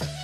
you